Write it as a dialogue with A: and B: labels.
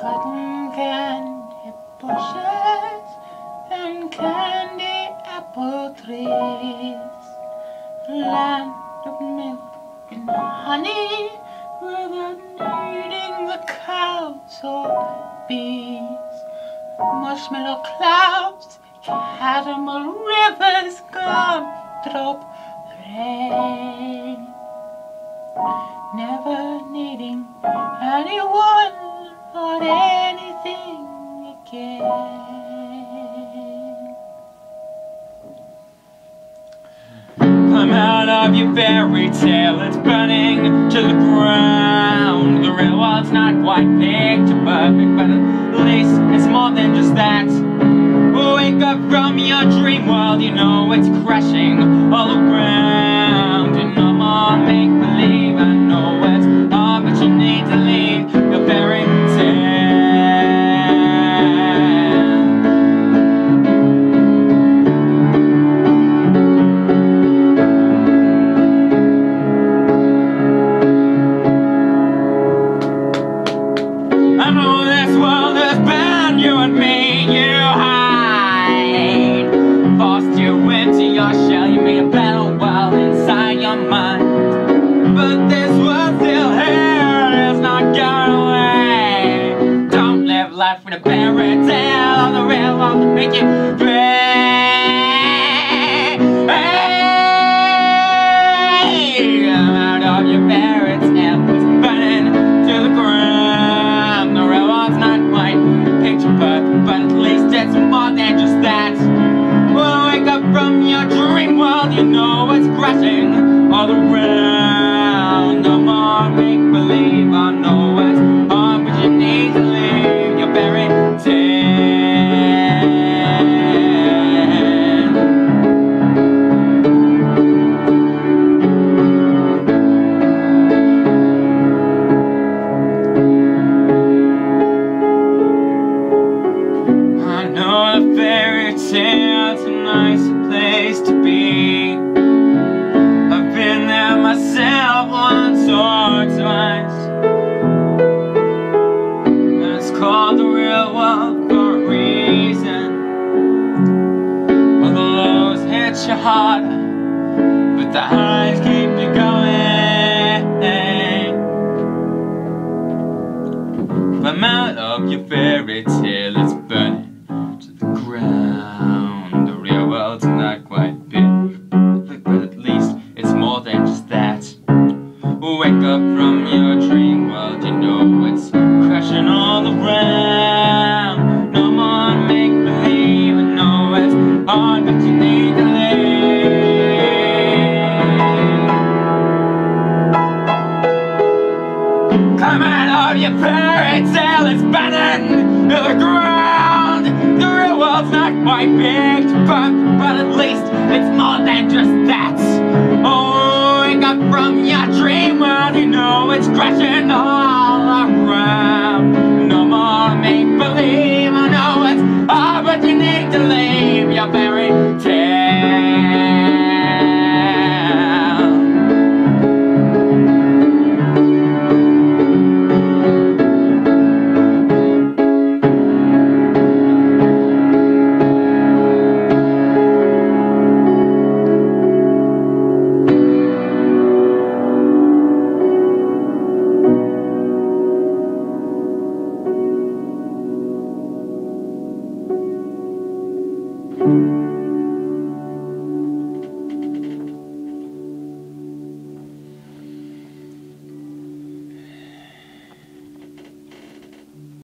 A: Cotton candy bushes and candy apple trees, land of milk and honey without needing the cows or bees, marshmallow clouds, caramel rivers, gumdrop rain, never needing anyone or anything again.
B: Come out of your fairy tale, it's burning to the ground. The real world's not quite picture perfect, but up from your dream world, you know it's crashing all around. And no more make world inside your mind. But this world's still here, not away. Don't live life a fairy tale on the real world I'm out of your fairy tale, it's burning to the ground. The real world's not quite picture perfect, but at least it's from your dream world, you know it's crashing all around. No more make believe, I know it's hard, but you need to leave your fairy tale. I know a fairy tale's a nicer lows hit you harder, but the highs keep you going. Come out of your fairy tale, it's burning your fairy tale, it's burning to the ground. The real world's not quite big to bump, but at least it's more than just that. Oh, wake up from your dream world, you know it's crashing all
C: Thank